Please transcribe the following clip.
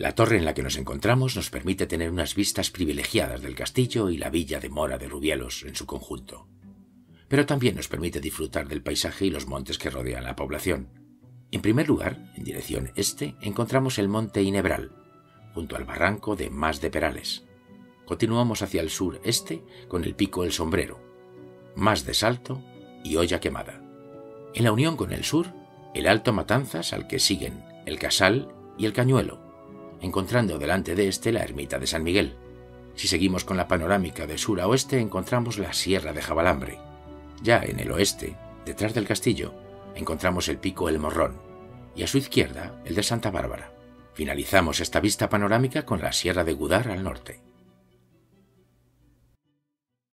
La torre en la que nos encontramos nos permite tener unas vistas privilegiadas del castillo y la villa de Mora de Rubielos en su conjunto. Pero también nos permite disfrutar del paisaje y los montes que rodean la población. En primer lugar, en dirección este, encontramos el monte Inebral, junto al barranco de Más de Perales. Continuamos hacia el sur-este con el pico El Sombrero, Más de Salto y Olla Quemada. En la unión con el sur, el Alto Matanzas al que siguen el Casal y el Cañuelo, encontrando delante de este la ermita de San Miguel. Si seguimos con la panorámica de sur a oeste, encontramos la Sierra de Jabalambre. Ya en el oeste, detrás del castillo, encontramos el pico El Morrón y a su izquierda el de Santa Bárbara. Finalizamos esta vista panorámica con la Sierra de Gudar al norte.